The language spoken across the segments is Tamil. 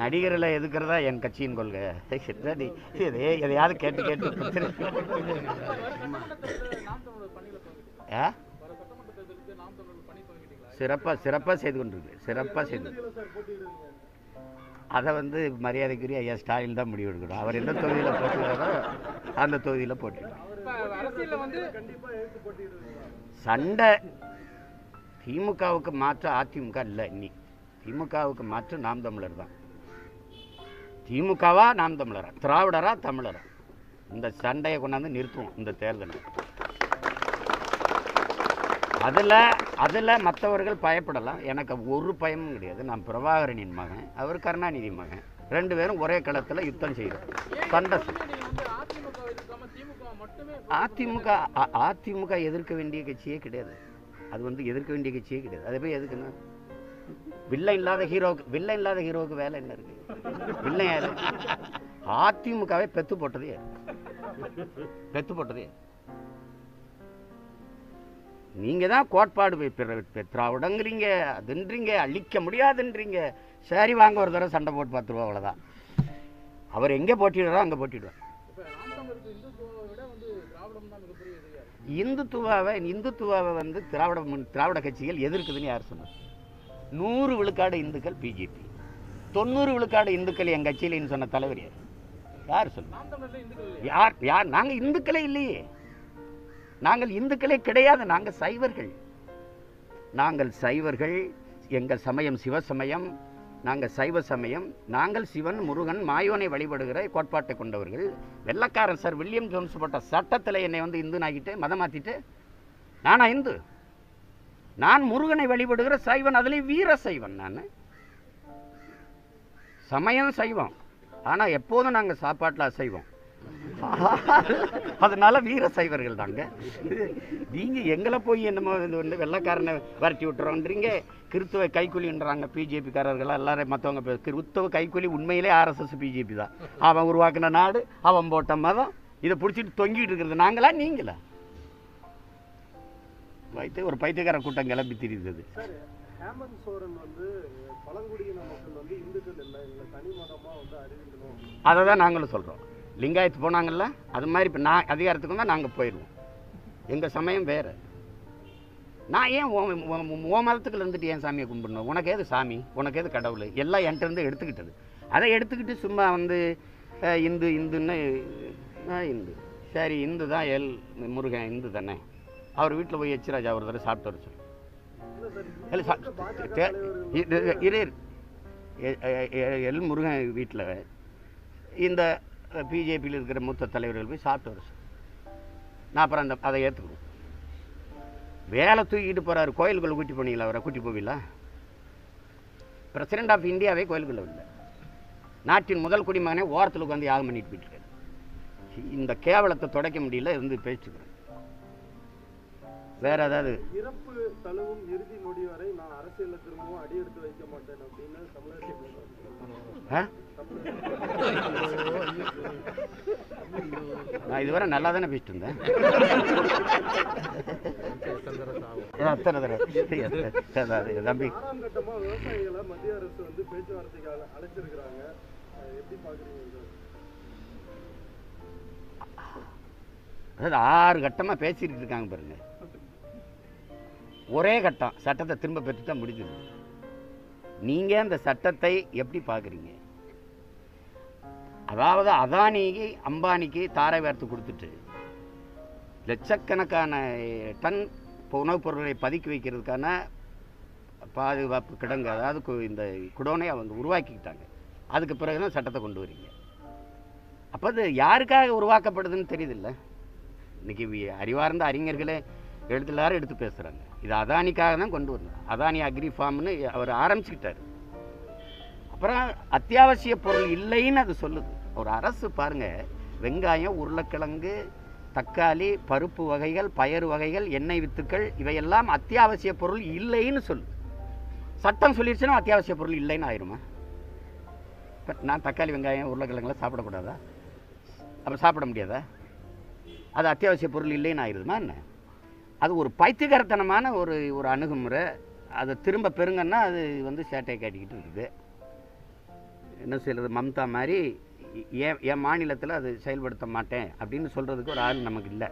நடிகர்களை எதுக்குறதா என் கட்சியின் கொள்கை? என்ன நீ எதையாவது கேட்டு கேட்டு. சிறப்பாக சிறப்பாக செய்து கொண்டிருக்கு சிறப்பாக செய்து அதை வந்து மரியாதைக்குரிய ஐயா ஸ்டாலின் தான் முடிவு எடுக்கணும். அவர் எந்த தொகுதியில் போட்டுக்கிறாரோ அந்த தொகுதியில் போட்டுக்கலாம் சண்டை திமுகவுக்கு மாற்ற அதிமுக இல்லை இன்னி. திமுகவுக்கு மாற்று நாம் தமிழர் தான். திமுகவா நாம் தமிழரா? திராவிடரா தமிழரா? இந்த சண்டையை கொண்டாந்து நிறுத்துவோம் இந்த தேர்தலை. அதில் அதில் மற்றவர்கள் பயப்படலாம். எனக்கு ஒரு பயமும் கிடையாது. நான் பிரபாகரனின் மகன் அவர் கருணாநிதி மகன். ரெண்டு பேரும் ஒரே களத்தில் யுத்தம் செய்கிறோம் சண்டை அதிமுக அதிமுக அ- அதிமுக எதிர்க்க வேண்டிய கட்சியே கிடையாது. அது வந்து எதிர்க்க வேண்டிய கட்சியே கிடையாது. அதை போய் எதுக்குன்னா வில்லன் இல்லாத ஹீரோவுக்கு வில்லன் இல்லாத ஹீரோவுக்கு வேலை என்ன இருக்கு? வில்லன் யாரு? அதிமுகவே பெத்து போட்டதே பெத்து போட்டதே நீங்க தான் கோட்பாடு போய் திராவிடங்கிறீங்க அதுன்றீங்க அழிக்க முடியாதுன்றீங்க. சரி வாங்க ஒரு தடவை சண்டை போட்டு பார்த்துருவோம் அவ்வளோதான் அவர் எங்கே போட்டிடுறோ அங்கே போட்டிடுவார் வந்து இந்துத்துவாவை இந்துத்துவாவை வந்து திராவிட திராவிட கட்சிகள் எதிர்க்குதுன்னு யார் சொன்னார் நூறு விழுக்காடு இந்துக்கள் பிஜேபி. தொண்ணூறு விழுக்காடு இந்துக்கள் என் கட்சியிலன்னு சொன்ன தலைவர் யார்? யார் இல்லையா? யார் யார்? நாங்கள் இந்துக்களே இல்லையே. நாங்கள் இந்துக்களே கிடையாது நாங்கள் சைவர்கள். நாங்கள் சைவர்கள் எங்கள் சமயம் சிவசமயம் நாங்கள் சைவ சமயம் நாங்கள் சிவன் முருகன் மாயோனை வழிபடுகிற கோட்பாட்டை கொண்டவர்கள். வெள்ளக்காரன் சார் வில்லியம் ஜோன்ஸ் போட்ட சட்டத்தில் என்னை வந்து இந்து ஆக்கிட்டு மதம் மாற்றிட்டு நானா இந்து? நான் முருகனை வழிபடுகிற சைவன் அதுலேயும் வீர சைவன் நான். சமயம் சைவம். ஆனால் எப்போதும் நாங்கள் சாப்பாட்டில் அசைவோம். அதனால வீர சைவர்கள் தாங்க. நீங்கள் எங்களை போய் என்னமோ இது வந்து வெள்ளக்காரனை விரட்டி விட்டுறோன்றீங்க. கிறித்துவ கைக்கூலின்றாங்க பிஜேபிக்காரர்களாக எல்லாரும் மற்றவங்க கிறித்துவ கைக்கூலி உண்மையிலே ஆர்எஸ்எஸ் பிஜேபி தான். அவன் உருவாக்கின நாடு அவன் போட்ட மதம். இதை பிடிச்சிட்டு தொங்கிட்டு இருக்கிறது நாங்களா நீங்களா? வைத்து ஒரு பைத்தியக்கார கூட்டம் கிளம்பி திரிந்தது. சார் ஹேமந்த் சோரன் வந்து பழங்குடியின மக்கள் வந்து இந்துக்கள் இல்லை இல்லை தனி மதமா வந்து அறிவிக்கணும். அதை தான் நாங்களும் சொல்கிறோம் லிங்காயத்து போனாங்கல்ல அது மாதிரி இப்போ நான் அதிகாரத்துக்கு வந்தால் நாங்கள் போயிடுவோம் எங்கள் சமயம் வேறு. நான் ஏன் உன் மதத்துக்குள்ள இருந்துட்டு ஏன் சாமியை கும்பிடணும்? உனக்கு ஏது சாமி? உனக்கு ஏது கடவுள்? எல்லாம் என்கிட்ட இருந்து எடுத்துக்கிட்டது. அதை எடுத்துக்கிட்டு சும்மா வந்து இந்து இந்துன்னு இந்து. சரி இந்து தான் எல் முருகன் இந்து தானே. அவர் வீட்டில் போய் எச்சிராஜா ஒரு தடவை சாப்பிட்டு வர சொல்லு. இல்லை இரு எல் முருகன் வீட்டில் இந்த பிஜேபியில் இருக்கிற மூத்த தலைவர்கள் போய் சாப்பிட்டு வர சொல்லு. நான் அப்புறம் அந்த அதை ஏற்றுக்குவோம் வேலை தூக்கிட்டு போகிறாரு கோயிலுக்குள்ளே கூட்டி போனீங்களா அவரை? கூட்டி போவீங்களா? பிரசிடென்ட் ஆஃப் இந்தியாவே கோயிலுக்குள்ளே இல்லை நாட்டின் முதல் குடிமகனே ஓரத்தில் உட்காந்து யாகம் பண்ணிட்டு போயிட்டுருக்காரு இந்த கேவலத்தை துடைக்க முடியல இருந்து பேசிட்டுருக்கிறேன் வேற ஏதாவது? இறப்பு தழுவும் இறுதி நொடி வரை நான் அரசியல்ல திரும்பவும் அடியெடுத்து வைக்க மாட்டேன் அப்படின்னு? நான் இதுவரை நல்லா தானே பேசிட்டு இருந்தேன். அத்தனை தடவை. தம்பி. விவசாயிகளை மத்திய அரசு வந்து பேச்சுவார்த்தைக்கு அழ- அழைச்சிருக்கிறாங்க எப்படி பாக்குறீங்க? அதாவது ஆறு கட்டமாக பேசிட்டு இருக்காங்க பாருங்க. ஒரே கட்டம். சட்டத்தை திரும்ப பெற்று தான் முடிஞ்சிருது நீங்கள் அந்த சட்டத்தை எப்படி பார்க்குறீங்க? அதாவது அதானிக்கு அம்பானிக்கு தாரை வேர்த்து கொடுத்துட்டு லட்சக்கணக்கான டன் இப்போ உணவுப் பொருட்களை பதுக்கி வைக்கிறதுக்கான பாதுகாப்பு கிடங்கு அதாவது இந்த குடோனை அவங்க உருவாக்கிக்கிட்டாங்க. அதுக்கு பிறகு தான் சட்டத்தை கொண்டு வரீங்க. அப்போ அது யாருக்காக உருவாக்கப்படுதுன்னு தெரியுதில்ல? இன்னைக்கு அறிவார்ந்த அறிஞர்களே எடுத்து எடுத்து பேசுகிறாங்க இது அதானிக்காக தான் கொண்டு வரணும் அதானி அக்ரி ஃபார்ம்னு அவர் ஆரம்பிச்சுக்கிட்டார். அப்புறம் அத்தியாவசிய பொருள் இல்லைன்னு அது சொல்லுது. ஒரு அரசு பாருங்க வெங்காயம் உருளைக்கிழங்கு தக்காளி பருப்பு வகைகள் பயறு வகைகள் எண்ணெய் வித்துக்கள் இவையெல்லாம் அத்தியாவசிய பொருள் இல்லைன்னு சொல்லுது. சட்டம் சொல்லிடுச்சுன்னா அத்தியாவசிய பொருள் இல்லைன்னு ஆயிருமா? இப்போ நான் தக்காளி வெங்காயம் உருளைக்கிழங்குலாம் சாப்பிடக்கூடாதா? அப்போ சாப்பிட முடியாதா? அது அத்தியாவசிய பொருள் இல்லைன்னு ஆயிடுதுமா என்ன? அது ஒரு பைத்தியகாரத்தனமான ஒரு ஒரு அணுகுமுறை. அதை திரும்ப பெறுங்கன்னா அது வந்து சேட்டையை காட்டிக்கிட்டு இருக்குது. என்ன செய்யறது? மம்தா மாதிரி என் என் மாநிலத்தில் அது செயல்படுத்த மாட்டேன் அப்படின்னு சொல்கிறதுக்கு ஒரு ஆள் நமக்கு இல்லை.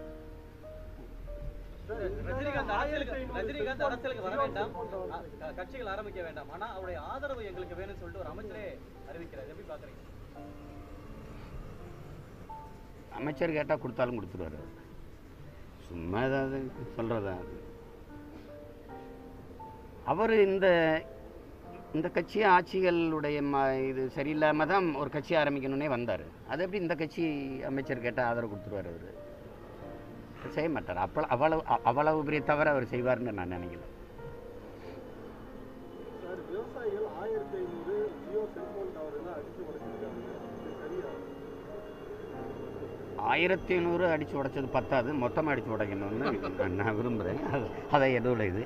ரஜினிகாந்த் அரசியலுக்கு ரஜினிகாந்த் அரசியலுக்கு வர வேண்டாம். அ- க- கட்சிகள் ஆரம்பிக்க வேண்டாம். ஆனா அவருடைய ஆதரவு எங்களுக்கு வேணும்னு சொல்லிட்டு ஒரு அமைச்சரே அறிவிக்கிறார். எப்படி பாக்குறீங்க அமைச்சர் கேட்டால் கொடுத்தாலும் கொடுத்துருவாரு. சும்மா ஏதாவது சொல்கிறதா அது அவர் இந்த இந்த கட்சி ஆட்சிகளுடைய ம இது சரியில்லாமல் தான் ஒரு கட்சி ஆரம்பிக்கணுன்னே வந்தார். அது எப்படி இந்த கட்சி அமைச்சர் கேட்டால் ஆதரவு கொடுத்துருவார் அவர்? செய்ய மாட்டார். அப்போ அவ்வளவு அ- அவ்வளவு பெரிய தவிர அவர் செய்வார்னு நான் நினைக்கல. விவசாயிகள் ஆயிரத்தி ஐநூறு ஜியோ செல்போன் ஆயிரத்தி ஐநூறு அடித்து உடைச்சது பத்தாது. மொத்தமாக அடித்து உடைக்கணும்னு நான் விரும்புகிறேன் அது அதை எதுவும் இது.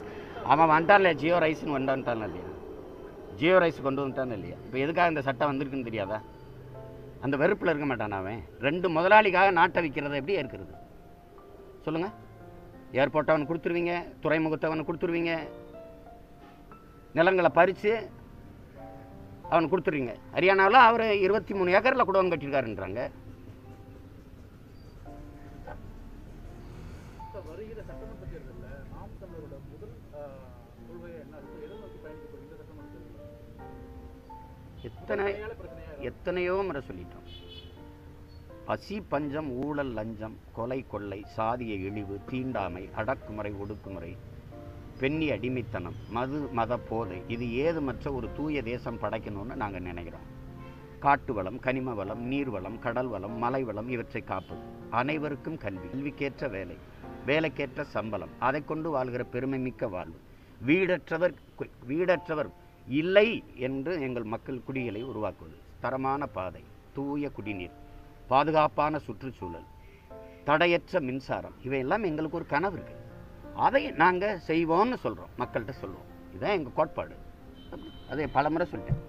அவன் வந்தான்ல ஜியோ ரைஸ்னு வந்தான்ட்டான் இல்லையா? ஜியோ ரைஸ் கொண்டு வந்துட்டான் இல்லையா? இப்போ எதுக்காக இந்த சட்டம் வந்திருக்குன்னு தெரியாதா? அந்த வெறுப்பில் இருக்க மாட்டான் அவன்? ரெண்டு முதலாளிக்காக நாட்டை விற்கிறத எப்படி இருக்கிறது சொல்லுங்கள் ஏர்போர்ட் அவனுக்கு கொடுத்துருவீங்க துறைமுகத்தை அவன் கொடுத்துருவீங்க நிலங்களை பறித்து அவனுக்கு கொடுத்துருவீங்க. ஹரியானாவில் அவர் இருபத்தி மூணு ஏக்கரில் குடோன் கட்டியிருக்காருன்றாங்க. சார், வருகிற சட்டமன்ற தேர்தல்ல நாம் தமிழரோட முதல் ஆஹ், கொள்கை என்ன இருக்கு? எதை நோக்கி பயணிக்க இந்த சட்டமன்ற தேர்தல்ல? எத்தனை. எத்தனையோ முறை சொல்லிட்டோம். பசி பஞ்சம் ஊழல் லஞ்சம் கொலை கொள்ளை சாதிய இழிவு தீண்டாமை அடக்குமுறை ஒடுக்குமுறை பெண்ணி அடிமைத்தனம் மது மத போதை இது ஏதுமற்ற ஒரு தூய தேசம் படைக்கணும்னு நாங்கள் நினைக்கிறோம். காட்டு வளம் கனிம வளம் நீர் வளம் கடல் வளம் மலை வளம் இவற்றை காப்பது அனைவருக்கும் கல்வி. கல்விக்கேற்ற வேலை. வேலைக்கேற்ற சம்பளம். அதை கொண்டு வாழ்கிற பெருமை மிக்க வாழ்வு. வீடற்றவர் வீடற்றவர் இல்லை என்று எங்கள் மக்கள் குடிகளை உருவாக்குவது. தரமான பாதை தூய குடிநீர் பாதுகாப்பான சுற்றுச்சூழல் தடையற்ற மின்சாரம். இவையெல்லாம் எங்களுக்கு ஒரு கனவு இருக்குது அதை நாங்கள் செய்வோம்னு சொல்கிறோம் மக்கள்கிட்ட சொல்லுவோம் இதுதான் எங்கள் கோட்பாடு. அதை பலமுறை சொல்லிட்டேன்.